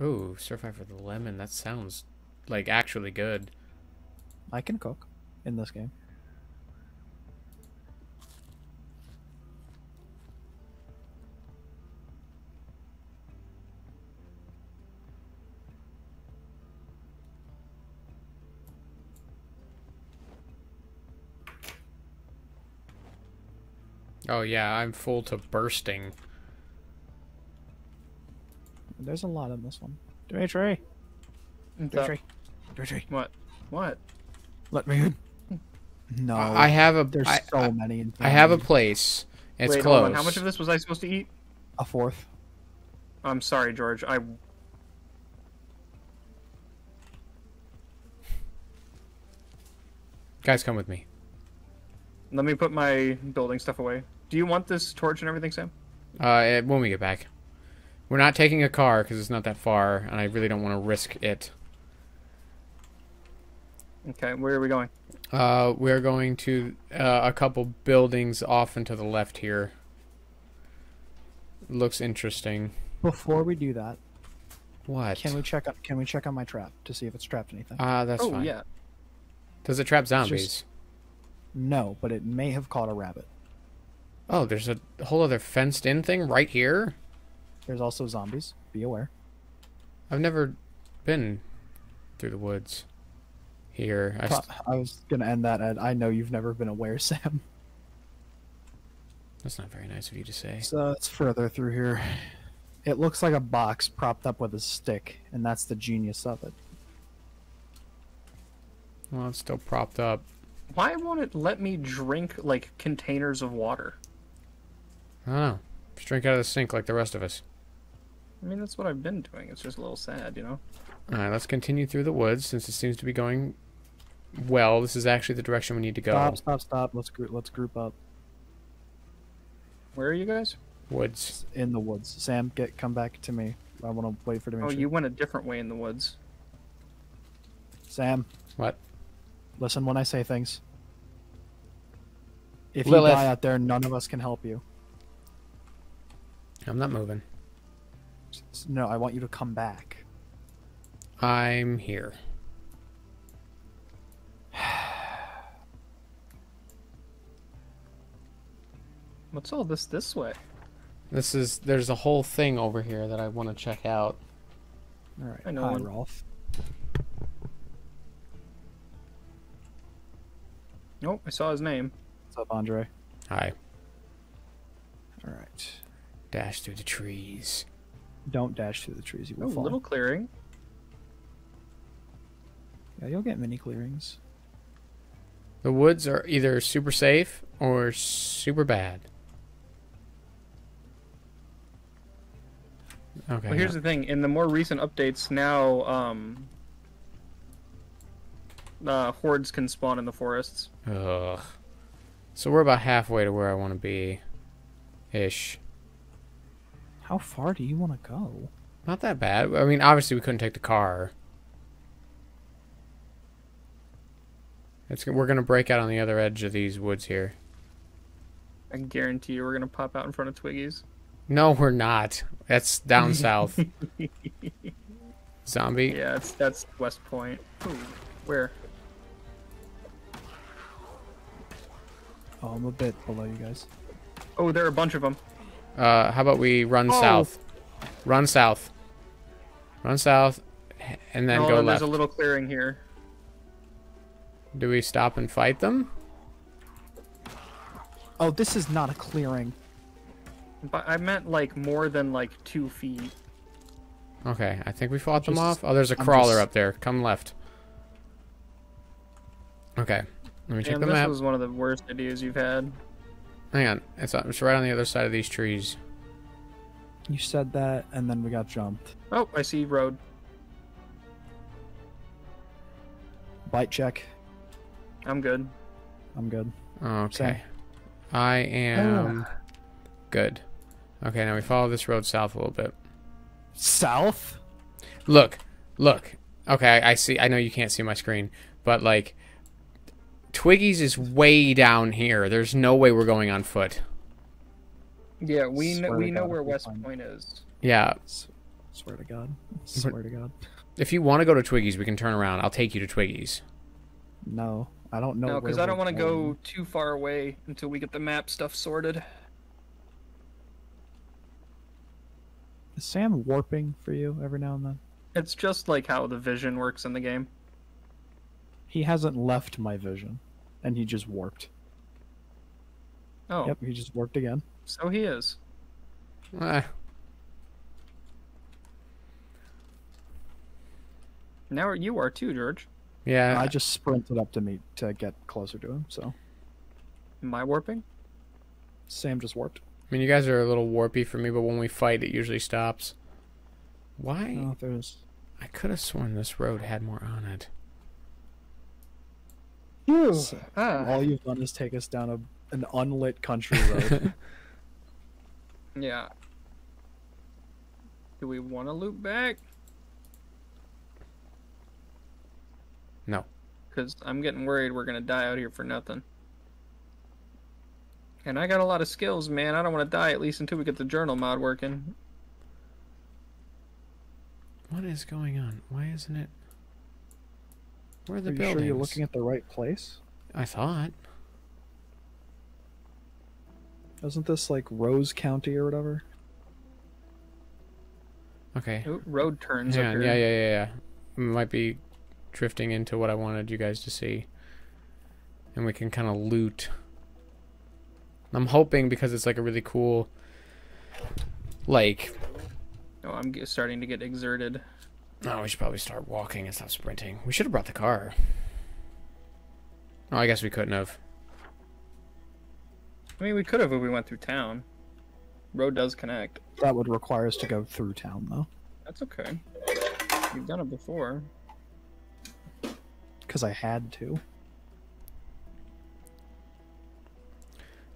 Fry for the lemon. That sounds like actually good. I can cook in this game. Oh yeah, I'm full to bursting. There's a lot in this one. Demitri, What's up? Demitri, Demitri, What? What? let me in. No, I have a there's I- so I- many. In I have a place. It's Wait, close. hold on. How much of this was I supposed to eat? a fourth. I'm sorry, George. I Guys, come with me. let me put my building stuff away. Do you want this torch and everything, Sam? Uh, when we get back. We're not taking a car because it's not that far, and I really don't want to risk it. Okay, where are we going? Uh, we're going to uh, a couple buildings off and to the left here. Looks interesting. Before we do that, What? can we check on can we check on my trap to see if it's trapped anything? Ah, that's oh fine. yeah. Does it trap just- zombies? no, but it may have caught a rabbit. Oh, there's a whole other fenced-in thing right here. There's also zombies. Be aware. I've never been through the woods here. I st- I was gonna end that at I know you've never been aware, Sam. that's not very nice of you to say. So it's further through here. It looks like a box propped up with a stick, and that's the genius of it. Well, it's still propped up. Why won't it let me drink like containers of water? I don't know. Just drink out of the sink like the rest of us. I mean, that's what I've been doing. It's just a little sad, you know. All right, let's continue through the woods since it seems to be going well. This is actually the direction we need to go. Stop! Stop! Stop! Let's group. Let's group up Where are you guys? Woods. in the woods. Sam, get come back to me. I want to wait for the Oh, you went a different way in the woods. Sam, What? listen when I say things. If Lilith. you die out there, none of us can help you. I'm not moving. S- No, I want you to come back. I'm here. What's all this this way? This is there's a whole thing over here that I want to check out. All right. I know Hi, one. Rolf. Nope, I saw his name. What's up, Andre? Hi. All right. Dash through the trees. Don't dash through the trees. You will fall. A little clearing. Yeah, you'll get mini clearings. The woods are either super safe or super bad. Okay. Well, here's yeah. the thing. In the more recent updates, now um, uh, hordes can spawn in the forests. Ugh. So we're about halfway to where I want to be. Ish. How far do you want to go? Not that bad. I mean, obviously we couldn't take the car. It's we're gonna break out on the other edge of these woods here. I guarantee you, we're gonna pop out in front of Twiggy's. No, we're not. That's down south. Zombie. Yeah, it's that's West Point. Ooh, where? Oh, I'm a bit below you guys. Oh, there are a bunch of them. Uh, how about we run Oh. south? Run south. Run south, and then oh, go there's left. a little clearing here. Do we stop and fight them? Oh, this is not a clearing. But I meant like more than like two feet. Okay, I think we fought them off. Oh, there's a I'm crawler just- up there. Come left. Okay, let me check Damn, the this was one of the worst ideas you've had. Hang on, it's, uh, it's right on the other side of these trees. You said that, and then we got jumped. Oh, I see road. Bite check. I'm good. I'm good. Okay, Same. I am oh. good. Okay, now we follow this road south a little bit. South? Look, look. Okay, I, I see. I know you can't see my screen, but like, Twiggy's is way down here. There's no way we're going on foot. Yeah, we know we to know where West find- Point is. Yeah, Swear to God. Swear to God. If you want to go to Twiggy's, we can turn around. I'll take you to Twiggy's. No, I don't know. No, because I don't want to go too far away until we get the map stuff sorted. Is Sam warping for you every now and then? It's just like how the vision works in the game. He hasn't left my vision, and he just warped. Oh, Yep, he just warped again. so he is. Eh, Now you are too, George. yeah. I just sprinted up to me to get closer to him. So Am I warping? Sam just warped. I mean, you guys are a little warpy for me, but when we fight, it usually stops. Why? Oh, there's. I could have sworn this road had more on it. Ah, All you've done is take us down a, an unlit country road. yeah. Do we want to loop back? No. Because I'm getting worried we're going to die out here for nothing. And I got a lot of skills, man. I don't want to die at least until we get the journal mod working. What is going on? Why isn't it? Where are the Are you buildings? sure you're looking at the right place? I thought. Isn't this like Rose County or whatever? Okay. Oh, road turns Yeah, up here. yeah, yeah, yeah, yeah. We might be drifting into what I wanted you guys to see. And we can kind of loot. I'm hoping because it's like a really cool, like, Oh, I'm starting to get exerted. Oh, we should probably start walking and stop sprinting. We should have brought the car. Oh, I guess we couldn't have. I mean, we could have if we went through town. Road does connect. That would require us to go through town, though, That's okay. You've done it before. because I had to.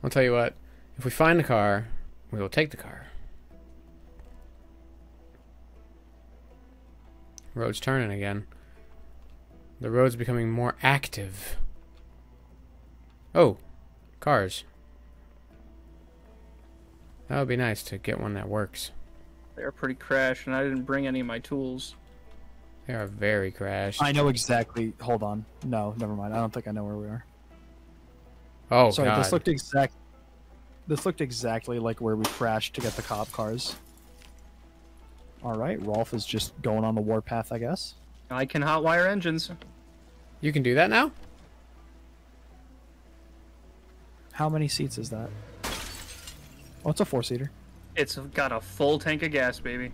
I'll tell you what. If we find the car, we will take the car. Road's turning again. The road's becoming more active. Oh, cars. That would be nice to get one that works. They are pretty crashed, and I didn't bring any of my tools. They are very crashed. I know exactly. Hold on. No, never mind. I don't think I know where we are. oh Sorry, god. this looked exact. This looked exactly like where we crashed to get the cop cars. All right, Rolf is just going on the warpath, I guess. I can hotwire engines. you can do that now? How many seats is that? Oh, it's a four-seater. It's got a full tank of gas, baby.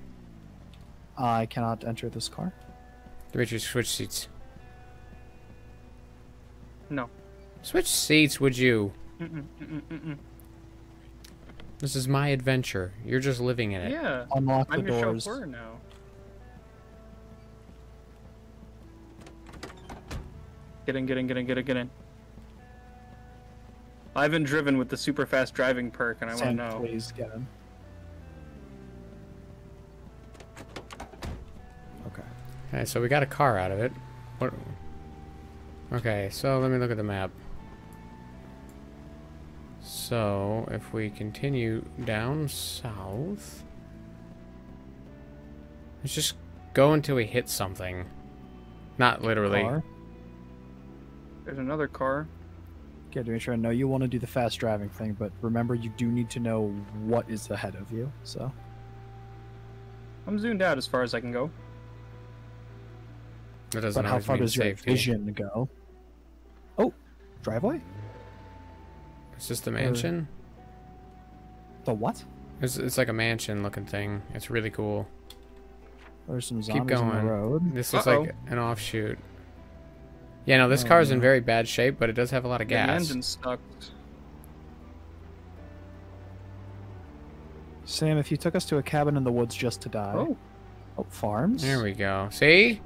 I cannot enter this car. Demitri, switch seats. No. Switch seats, would you? Mm-mm, mm-mm, mm-mm. This is my adventure. You're just living in it. Yeah, Unlock the I'm your doors. chauffeur now. Get in, get in, get in, get in, get in. I've been driven with the super fast driving perk, and I want to Sam, know. please get in. Okay. Okay, so we got a car out of it. What? Okay, so let me look at the map. So, if we continue down south... Let's just go until we hit something. Not literally. Car. There's another car. Okay, Demitri, I know you want to do the fast driving thing, but remember you do need to know what is ahead of you. So I'm zoomed out as far as I can go. That doesn't But how far mean does your safety. vision go? Oh, driveway? Is this the mansion? The what? It's, it's like a mansion looking thing. It's really cool. There's some Keep zombies on going. the road. This looks Uh-oh. like an offshoot. Yeah, no, this Oh, car's in very bad shape, but it does have a lot of Yeah, the gas. engine's stuck. Sam, if you took us to a cabin in the woods just to die. Oh, Oh, farms? There we go. See?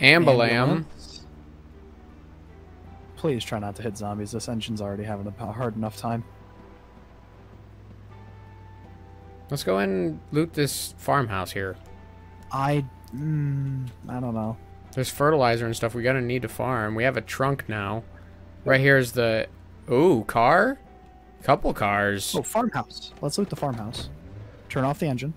Ambalam. Ambulance. Please try not to hit zombies. This engine's already having a hard enough time. Let's go and loot this farmhouse here. I. Mm, I don't know. There's fertilizer and stuff we gotta need to farm. We have a trunk now. Right here is the. Ooh, car? Couple cars. Oh, farmhouse. Let's loot the farmhouse. Turn off the engine.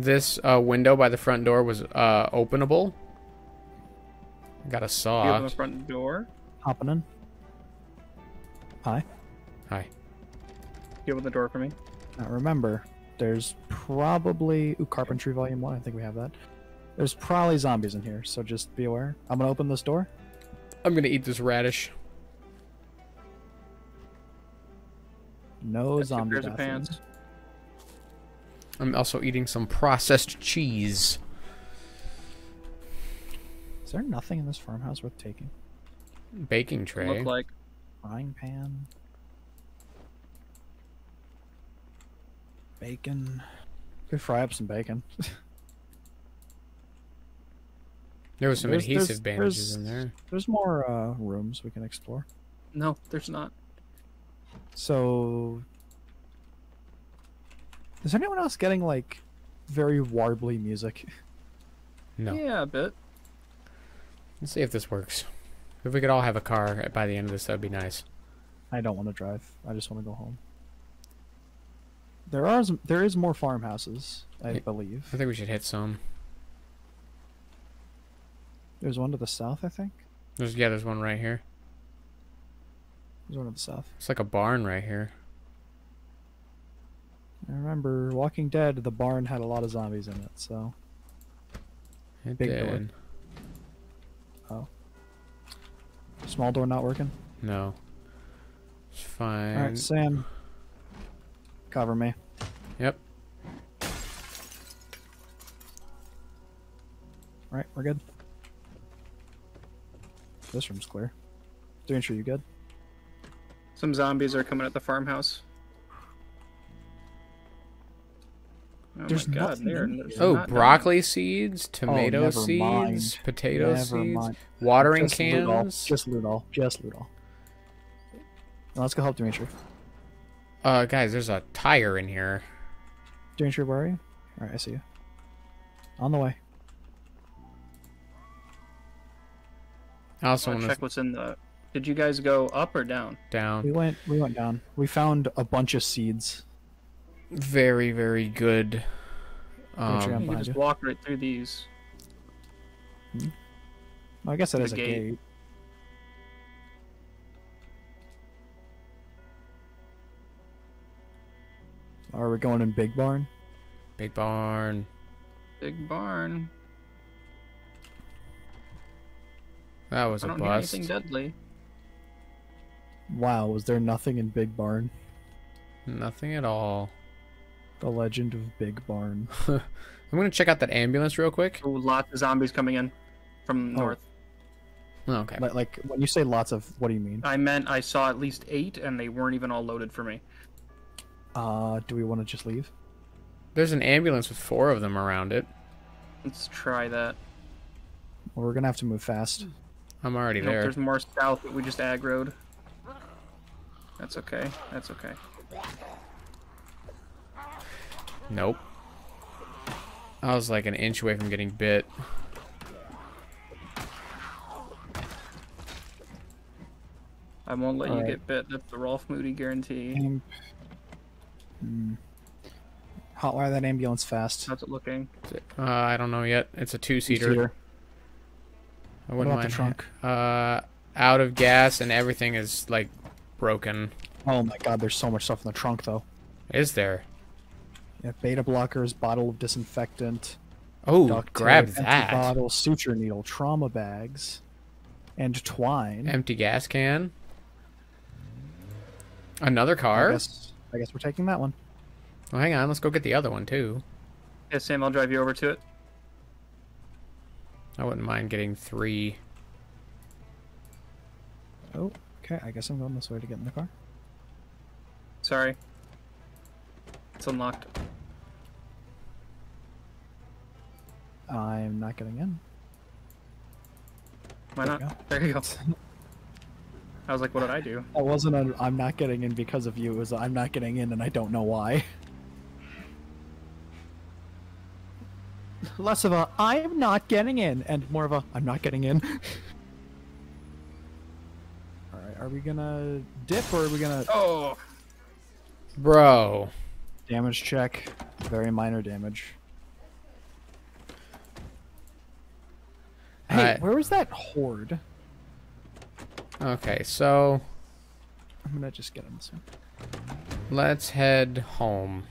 This uh, window by the front door was uh, openable. Got a saw. You saw. open the front door. Hopping in. Hi. Hi. You open the door for me. Now remember, there's probably ooh carpentry volume one. I think we have that. There's probably zombies in here, so just be aware. I'm gonna open this door. I'm gonna eat this radish. No Got two zombie pairs of pants. I'm also eating some processed cheese. Is there nothing in this farmhouse worth taking? Baking tray. Look like Frying pan. Bacon. Could fry up some bacon. There was some There's- adhesive there's- bandages there's- in there. There's more uh, rooms we can explore. no, there's not. So, is anyone else getting like very warbly music? No. Yeah, a bit. Let's see if this works. If we could all have a car by the end of this, that'd be nice. I don't want to drive. I just want to go home. There are some- there is more farmhouses, I Hey. believe. I think we should hit some. There's one to the south, I think. There's yeah, there's one right here. There's one to the south. It's like a barn right here. I remember Walking Dead. The barn had a lot of zombies in it, so It Big door. did. Oh. small door not working. No. It's fine. All right, Sam, cover me. Yep. All right, we're good. This room's clear. Doing sure you good? Some zombies are coming at the farmhouse. Oh There's my god, nothing they're, in they're. Oh, not done. broccoli seeds, tomato never seeds, mind. potato Never seeds, mind. watering Just loot all. cans. Just loot all. Just loot all. Now let's go help Demitri. Uh, guys, there's a tire in here. Demitri, where are you? All right, I see you. On the way. I also I'll want check what's in the. Did you guys go up or down? down. We went. We went down. We found a bunch of seeds. Very, very good. Um, You can just walk right through these. I guess that The is a gate. gate. Are we going in Big Barn? big barn. Big barn. That was I a don't hear bust. anything deadly. Wow, was there nothing in Big Barn? Nothing at all. The Legend of Big Barn. I'm gonna check out that ambulance real quick. Oh, lots of zombies coming in from Oh. north. Oh, okay. Like, like when you say lots of, what do you mean? I meant I saw at least eight, and they weren't even all loaded for me. Uh, do we want to just leave? There's an ambulance with four of them around it. Let's try that. Well, we're gonna have to move fast. I'm already Nope, there. there's more south that we just aggroed. That's okay. That's okay. Nope. I was like an inch away from getting bit. I won't let you Alright. get bit. That's the Rolf Moody guarantee. Amp. Hmm. Hotwire that ambulance fast. How's it looking? Uh, I don't know yet. It's a two-seater. Two-seater. I wouldn't about the trunk? Uh, out of gas and everything is like broken. Oh my god, there's so much stuff in the trunk though. Is there? Yeah, beta blockers, bottle of disinfectant, Oh, duct grab tape, empty that. bottle, suture needle, trauma bags, and twine. Empty gas can. Another I car. guess, I guess we're taking that one. Well, hang on. Let's go get the other one too. Yeah, Sam, I'll drive you over to it. I wouldn't mind getting three. Oh, okay. I guess I'm going this way to get in the car. Sorry. It's unlocked. I'm not getting in. Why There not? you. There you go. I was like, what did I do? I wasn't I'm not getting in because of you. It was a, I'm not getting in and I don't know why. Less of a I'm not getting in and more of a I'm not getting in. Alright, are we gonna dip or are we gonna Oh, Bro. Damage check. Very minor damage. Hey, right. where was that horde? Okay, so... I'm gonna just get him soon. Let's head home.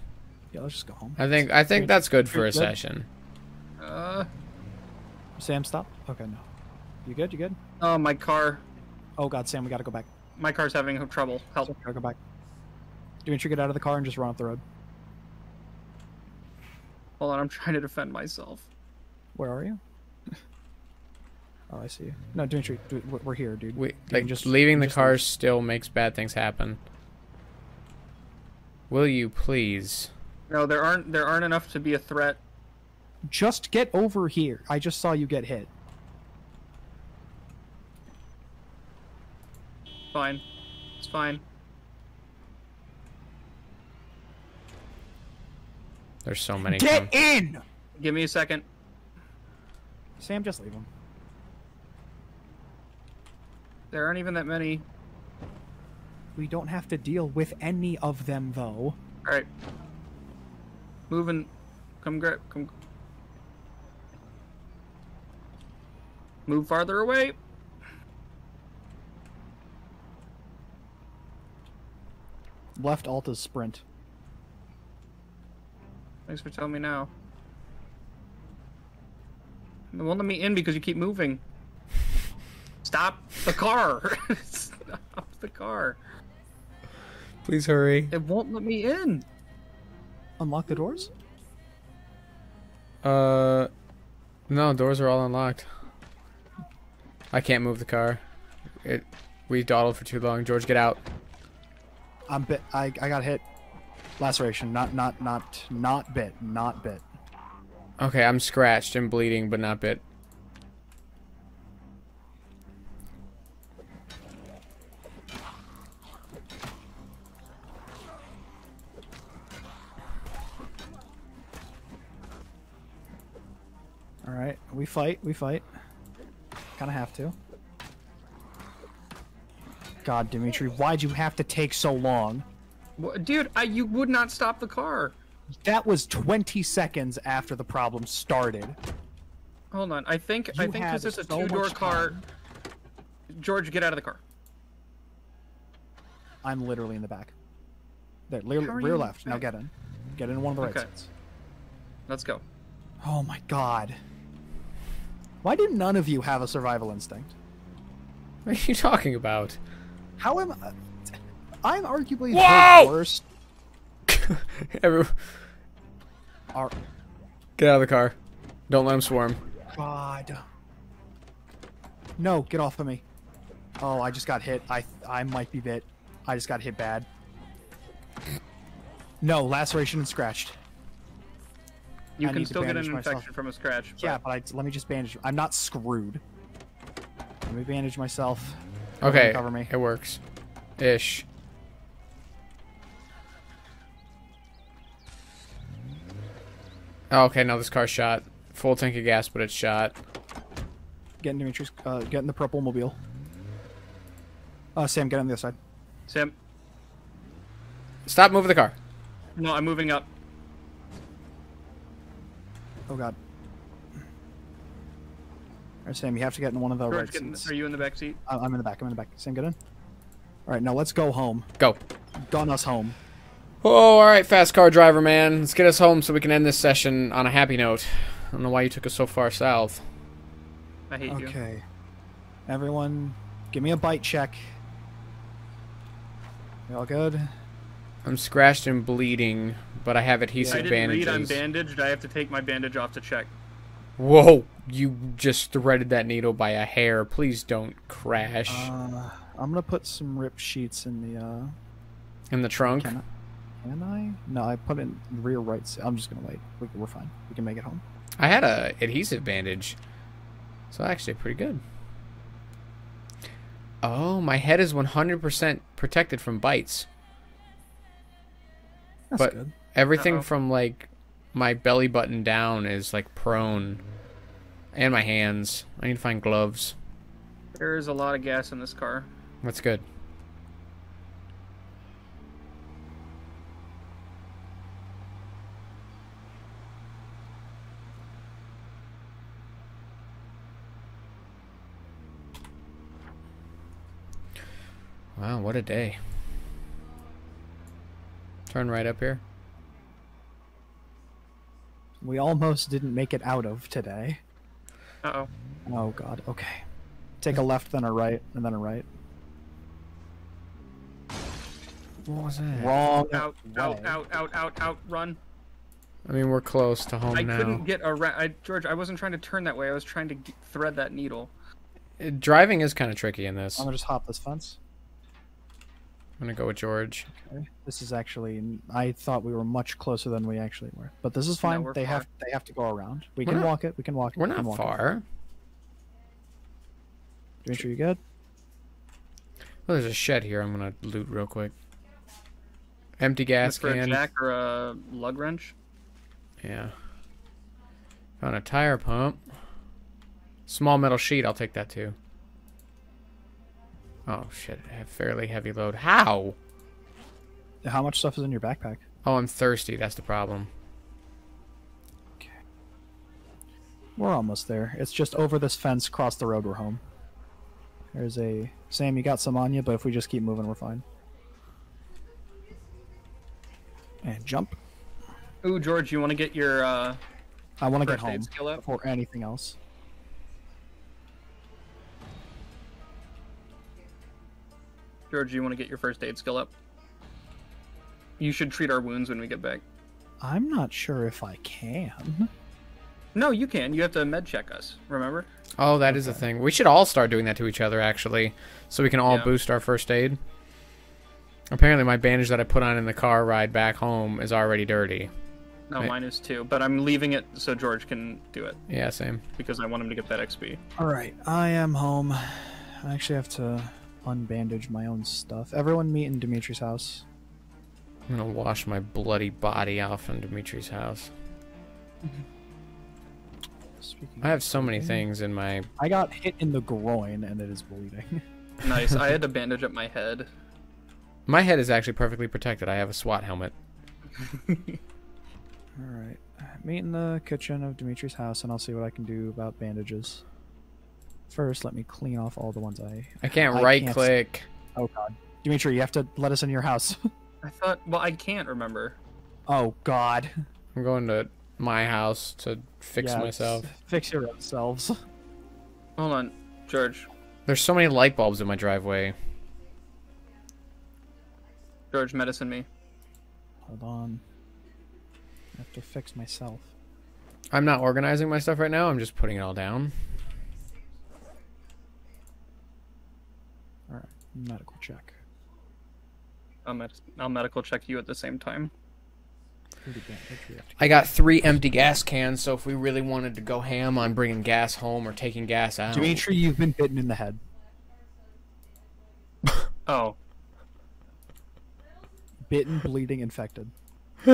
Yeah, let's just go home. I think I think that's good for a session. Uh, Sam, stop. Okay, no. You good? You good? Oh, my car. Oh God, Sam, we gotta go back. My car's having trouble. Help! Sam, go back. Demitri, get out of the car and just run up the road. Hold on, I'm trying to defend myself. Where are you? Oh, I see you. No, Demitri, d- we're we're here, dude. We You like just leaving the just car leave. still makes bad things happen. Will you please? No, there aren't there aren't enough to be a threat. Just get over here. I just saw you get hit. Fine. It's fine. There's so many. Get com- in! Give me a second. Sam, just leave them. There aren't even that many. We don't have to deal with any of them, though. All right. Moving. Come grab. Come. Move farther away. Left alt is sprint. Thanks for telling me now. It won't let me in because you keep moving. Stop the car. Stop the car. Please hurry. It won't let me in. Unlock the doors? Uh, no, doors are all unlocked. I can't move the car. It we dawdled for too long. George, get out. I'm bit. I, I got hit. Laceration. Not not not not bit. Not bit. Okay, I'm scratched and bleeding, but not bit. All right. We fight. We fight. Kind of have to. God, Demitri, why'd you have to take so long? Wha- Dude, I, you would not stop the car. That was 20 seconds after the problem started. Hold on. I think I think had because it's a so two-door car. time. George, get out of the car. I'm literally in the back. There, rear, rear you in left. Now get in. Get in one of the right Okay. sides. Let's go. Oh my god. Why did none of you have a survival instinct? What are you talking about? How am I? I'm arguably Whoa! the worst. Every, Ar- get out of the car. Don't let him swarm. God. No, get off of me. Oh, I just got hit. I I might be bit. I just got hit bad. No, laceration and scratched. You I can still get an myself. infection from a scratch. Yeah, but- but I, let me just bandage. I'm not screwed. Let me bandage myself. Okay, cover me. it works. Ish. Oh, okay, now this car's shot. Full tank of gas, but it's shot. Get in Demitri's. Uh, get in the purple mobile. Uh, Sam, get on the other side. Sam, Stop moving the car. no, I'm moving up. Oh God. Alright, Sam, you have to get in one of the George, right get in, seats. are you in the back seat? I- I'm in the back. I'm in the back. Sam, get in. All right, now let's go home. Go. Gun us home. Oh, all right, fast car driver man. Let's get us home so we can end this session on a happy note. I don't know why you took us so far south. I hate you. Okay. Everyone, give me a bite check. You all good? I'm scratched and bleeding, but I have I adhesive didn't bandages. read I'm bandaged. I have to take my bandage off to check. Whoa! You just threaded that needle by a hair. Please don't crash Uh, I'm gonna put some rip sheets in the. uh in the trunk. Can I? No, I put it in rear right. side. I'm just gonna wait. We, we're fine. We can make it home. I had a adhesive bandage, so actually pretty good. Oh, my head is 100% protected from bites. That's But- good. Everything Uh-oh. from like my belly button down is like prone, and my hands. I need to find gloves. There is a lot of gas in this car. That's good. Wow, what a day. Turn right up here. We almost didn't make it out of today. Uh oh. Oh god. Okay. Take a left, then a right, and then a right. What was that? Wrong. Out, out, way. out, out, out, out, run. I mean, we're close to home I now. couldn't get around. I, George, I wasn't trying to turn that way. I was trying to g thread that needle. Driving is kind of tricky in this. I'm I'm gonna just hop this fence. Gonna go with George. Okay. This is actually. I thought we were much closer than we actually were, but this is fine. we're they far. have. They have to go around. We We're can not- walk it. We can walk it. We're we not walk it. far. Demitri, you good? Well, there's a shed here. I'm gonna loot real quick. Empty gas That's for a can. jack or a lug wrench. Yeah. Found a tire pump. Small metal sheet. I'll take that too. Oh shit! I have fairly heavy load. How? How much stuff is in your backpack? Oh, I'm thirsty. That's the problem. Okay. We're almost there. It's just over this fence, cross the road, we're home. There's a Sam. You got some on you, but if we just keep moving, we're fine. And jump. Ooh, George, you want to get your uh, I want to get home skill before anything else. George, you want to get your first aid skill up? You should treat our wounds when we get back. I'm not sure if I can. No, you can. You have to med check us. Remember? Oh, that is a thing. We should all start doing that to each other, actually, so we can all Yeah. boost our first aid. Apparently, my bandage that I put on in the car ride back home is already dirty. No, Right. mine is too. But I'm leaving it so George can do it Yeah, same. because I want him to get that XP. All right, I am home. I actually have to unbandage my own stuff. Everyone meet in Demitri's house. I'm gonna wash my bloody body off in Demitri's house. Speaking I have so many things in my. I got hit in the groin and it is bleeding. Nice. I had to bandage up my head. My head is actually perfectly protected. I have a SWAT helmet. All right, meet in the kitchen of Demitri's house, and I'll see what I can do about bandages. First, let me clean off all the ones I. I can't I right can't- click. Oh God, Demitri, you have to let us in your house. I thought. Well, I can't remember. oh God. I'm going to my house to fix Yeah, myself. Fix yourselves. Hold on, George. There's so many light bulbs in my driveway. George, medicine me. Hold on. I have to fix myself. I'm not organizing my stuff right now. I'm just putting it all down. All right, medical check. I'll, med- I'll medical check you at the same time. Who did bandage we have to- I got three empty gas cans, so if we really wanted to go ham on bringing gas home or taking gas out, Demitri, you've been bitten in the head. Oh, Bitten, bleeding, infected.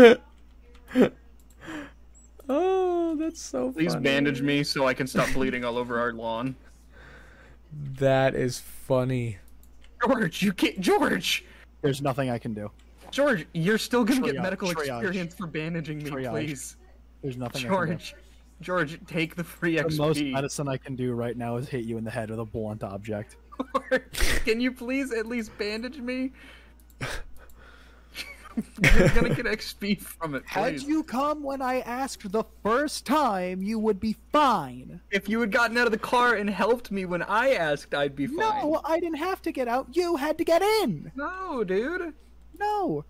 oh, that's so. please funny. bandage me so I can stop bleeding all over our lawn. That is funny. George, you can't. George, There's nothing I can do. George, you're still gonna get medical triage. experience for bandaging me, Triage. please. There's nothing I can do. George, George, take the free The most medicine I can do right now is hit you in the head with a blunt object. Can you please at least bandage me? You're gonna get XP from it, Had please. you come when I asked the first time, you would be fine. If you had gotten out of the car and helped me when I asked, I'd be fine. No, I didn't have to get out. You had to get in. No, dude. No.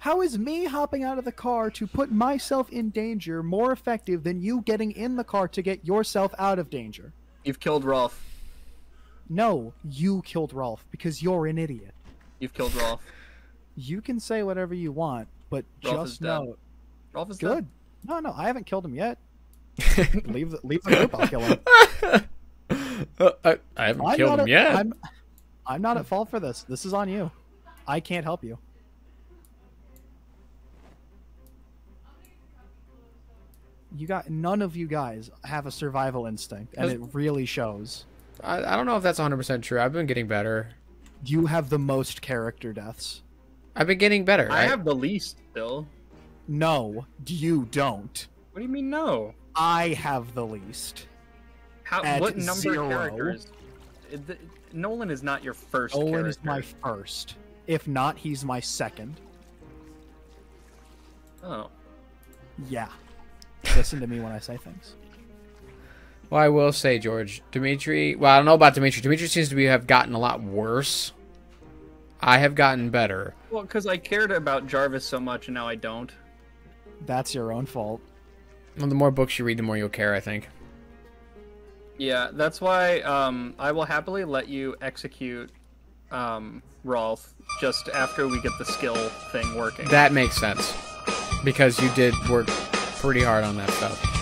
How is me hopping out of the car to put myself in danger more effective than you getting in the car to get yourself out of danger? You've killed Rolf. No, you killed Rolf because you're an idiot. You've killed Rolf. You can say whatever you want, but Rolf is just dead. know Rolf is good. dead. No, no, I haven't killed him yet. leave the leave the group. I'll kill him. Uh, I, I haven't I'm killed him at- yet. I'm, I'm not at fault for this. This is on you. I can't help you. You got none of you guys have a survival instinct, and it really shows. I, I don't know if that's 100% true. I've been getting better. You have the most character deaths. I've been getting better. I have the least still. No, you don't. What do you mean no? I have the least. How? At what number zero. of characters? th- Nolan is not your first Nolan character. is my first. If not, he's my second. Oh. Yeah. Listen to me when I say things. Well, I will say, George, Demitri. Well, I don't know about Demitri. Demitri seems to be have gotten a lot worse. I have gotten better. Well, because I cared about Jarvis so much, and now I don't. That's your own fault. Well, the more books you read, the more you'll care. I think. Yeah, that's why um, I will happily let you execute um, Rolf just after we get the skill thing working. That makes sense because you did work pretty hard on that stuff.